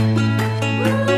Woo!